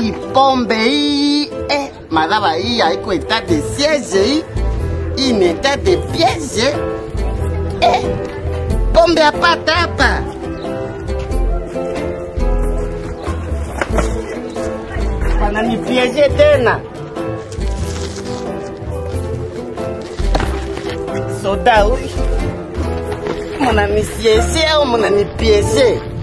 i pombe i eh, madaba i haiko état de siège i in état de piège eh, pombe ya patapa wananipiege tena soda huyu munanisiese au munanipiese